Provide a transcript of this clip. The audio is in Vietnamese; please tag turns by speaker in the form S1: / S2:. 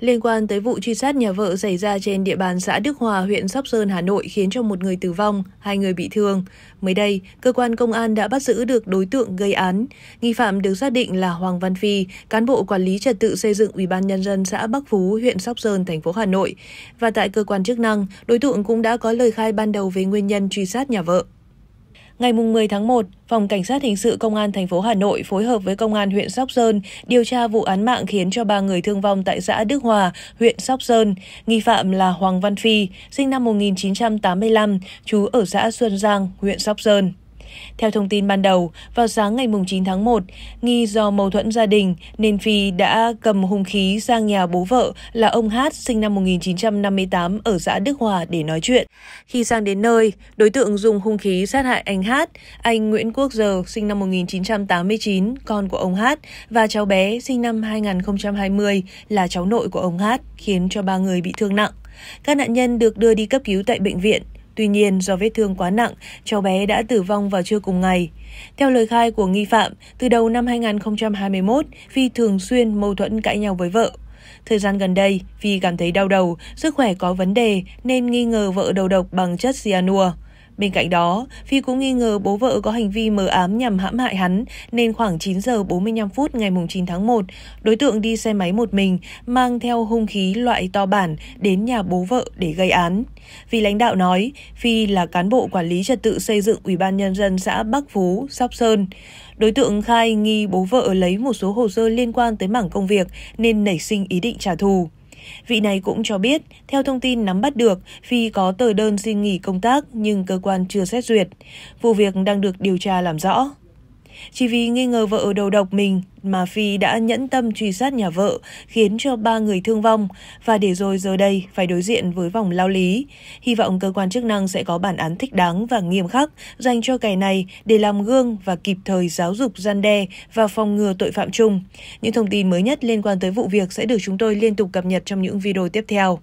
S1: Liên quan tới vụ truy sát nhà vợ xảy ra trên địa bàn xã Đức Hòa, huyện Sóc Sơn, Hà Nội khiến cho một người tử vong, hai người bị thương. Mới đây, cơ quan công an đã bắt giữ được đối tượng gây án. Nghi phạm được xác định là Hoàng Văn Phi, cán bộ quản lý trật tự xây dựng Ủy ban nhân dân xã Bắc Phú, huyện Sóc Sơn, thành phố Hà Nội. Và tại cơ quan chức năng, đối tượng cũng đã có lời khai ban đầu về nguyên nhân truy sát nhà vợ. Ngày 10 tháng 1, Phòng Cảnh sát Hình sự Công an thành phố Hà Nội phối hợp với Công an huyện Sóc Sơn điều tra vụ án mạng khiến cho ba người thương vong tại xã Đức Hòa, huyện Sóc Sơn. Nghi phạm là Hoàng Văn Phi, sinh năm 1985, trú ở xã Xuân Giang, huyện Sóc Sơn. Theo thông tin ban đầu, vào sáng ngày 9 tháng 1, nghi do mâu thuẫn gia đình nên Phi đã cầm hung khí sang nhà bố vợ là ông Hát sinh năm 1958 ở xã Đức Hòa để nói chuyện. Khi sang đến nơi, đối tượng dùng hung khí sát hại anh Hát, anh Nguyễn Quốc Giờ sinh năm 1989, con của ông Hát và cháu bé sinh năm 2020 là cháu nội của ông Hát, khiến cho ba người bị thương nặng. Các nạn nhân được đưa đi cấp cứu tại bệnh viện. Tuy nhiên, do vết thương quá nặng, cháu bé đã tử vong vào trưa cùng ngày. Theo lời khai của nghi phạm, từ đầu năm 2021, Phi thường xuyên mâu thuẫn cãi nhau với vợ. Thời gian gần đây, Phi cảm thấy đau đầu, sức khỏe có vấn đề nên nghi ngờ vợ đầu độc bằng chất cyanua. Bên cạnh đó, Phi cũng nghi ngờ bố vợ có hành vi mờ ám nhằm hãm hại hắn, nên khoảng 9 giờ 45 phút ngày 9 tháng 1, đối tượng đi xe máy một mình, mang theo hung khí loại to bản đến nhà bố vợ để gây án. Vì lãnh đạo nói, Phi là cán bộ quản lý trật tự xây dựng Ủy ban Nhân dân xã Bắc Phú, Sóc Sơn. Đối tượng khai nghi bố vợ lấy một số hồ sơ liên quan tới mảng công việc nên nảy sinh ý định trả thù. Vị này cũng cho biết, theo thông tin nắm bắt được, Phi có tờ đơn xin nghỉ công tác nhưng cơ quan chưa xét duyệt. Vụ việc đang được điều tra làm rõ. Chỉ vì nghi ngờ vợ đầu độc mình mà Phi đã nhẫn tâm truy sát nhà vợ, khiến cho ba người thương vong và để rồi giờ đây phải đối diện với vòng lao lý. Hy vọng cơ quan chức năng sẽ có bản án thích đáng và nghiêm khắc dành cho kẻ này để làm gương và kịp thời giáo dục gian đe và phòng ngừa tội phạm chung. Những thông tin mới nhất liên quan tới vụ việc sẽ được chúng tôi liên tục cập nhật trong những video tiếp theo.